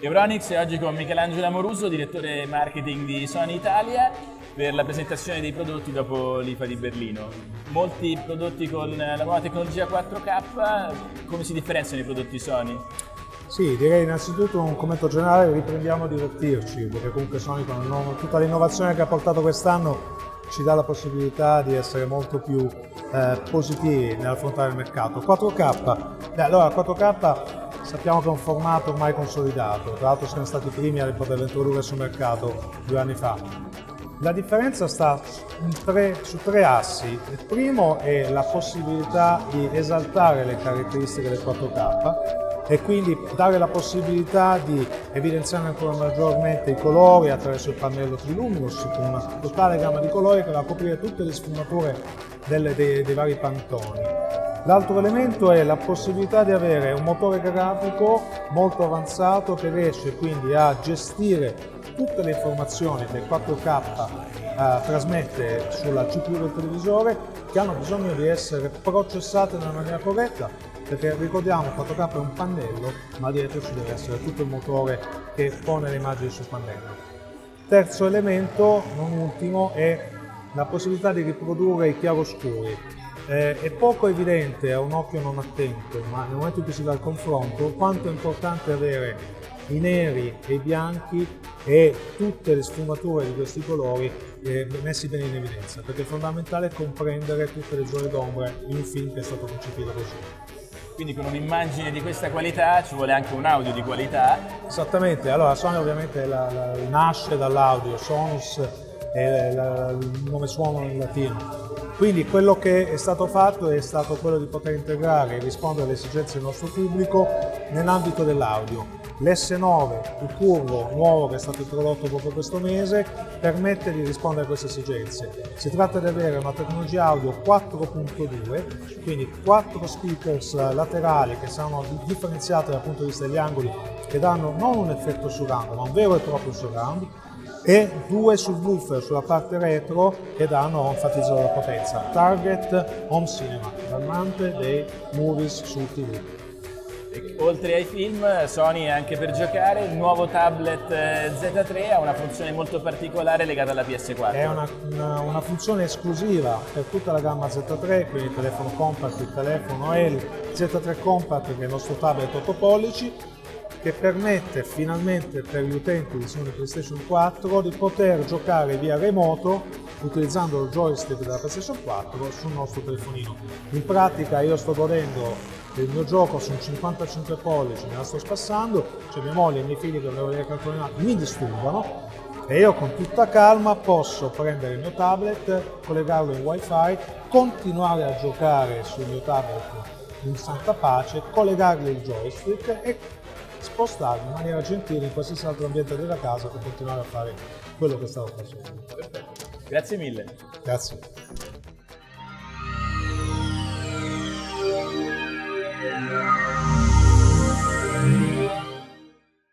Euronics è oggi con Michelangelo Amoruso, direttore marketing di Sony Italia, per la presentazione dei prodotti dopo l'IFA di Berlino. Molti prodotti con la nuova tecnologia 4K, come si differenziano i prodotti Sony? Sì, direi innanzitutto un commento generale, riprendiamo a divertirci, perché comunque Sony con tutta l'innovazione che ha portato quest'anno ci dà la possibilità di essere molto più eh, positivi nell'affrontare il mercato. 4K, Beh, allora 4K Sappiamo che è un formato ormai consolidato, tra l'altro siamo stati i primi a poterlo introdurre sul mercato due anni fa. La differenza sta tre, su tre assi. Il primo è la possibilità di esaltare le caratteristiche del 4K e quindi dare la possibilità di evidenziare ancora maggiormente i colori attraverso il pannello Triluminous con una totale gamma di colori che va a coprire tutte le sfumature delle, dei, dei vari pantoni. L'altro elemento è la possibilità di avere un motore grafico molto avanzato che riesce quindi a gestire tutte le informazioni che il 4K eh, trasmette sulla CPU del televisore che hanno bisogno di essere processate nella maniera corretta perché ricordiamo il 4K è un pannello ma dietro ci deve essere tutto il motore che pone le immagini sul pannello. Terzo elemento, non ultimo, è la possibilità di riprodurre i chiaroscuri eh, è poco evidente a un occhio non attento, ma nel momento in cui si va al confronto, quanto è importante avere i neri e i bianchi e tutte le sfumature di questi colori eh, messi bene in evidenza, perché è fondamentale comprendere tutte le zone d'ombra in un film che è stato concepito così. Quindi con un'immagine di questa qualità ci vuole anche un audio di qualità. Esattamente, allora Sony ovviamente la, la, nasce dall'audio, Sonus è la, il nome suono in latino, quindi quello che è stato fatto è stato quello di poter integrare e rispondere alle esigenze del nostro pubblico nell'ambito dell'audio. L'S9, il curvo nuovo che è stato introdotto proprio questo mese, permette di rispondere a queste esigenze. Si tratta di avere una tecnologia audio 4.2, quindi 4 speakers laterali che saranno differenziati dal punto di vista degli angoli, che danno non un effetto surround, ma un vero e proprio surround, e due subwoofer sulla parte retro che danno, enfatizzano la potenza. Target Home Cinema, l'amante dei movies su TV. Oltre ai film, Sony anche per giocare, il nuovo tablet eh, Z3 ha una funzione molto particolare legata alla PS4. È una, una, una funzione esclusiva per tutta la gamma Z3, quindi il telefono compact, il telefono il Z3 Compact che è il nostro tablet 8 pollici, che permette finalmente per gli utenti di Sony PlayStation 4 di poter giocare via remoto utilizzando il joystick della PlayStation 4 sul nostro telefonino. In pratica io sto godendo del mio gioco su un 55 pollici, me la sto spassando, cioè mia moglie e i miei figli che volevo vedere cartone mi disturbano e io con tutta calma posso prendere il mio tablet, collegarlo in wifi, continuare a giocare sul mio tablet in santa pace, collegargli il joystick e spostarmi in maniera gentile in qualsiasi altro ambiente della casa per continuare a fare quello che stavo facendo. Perfetto. Grazie mille. Grazie.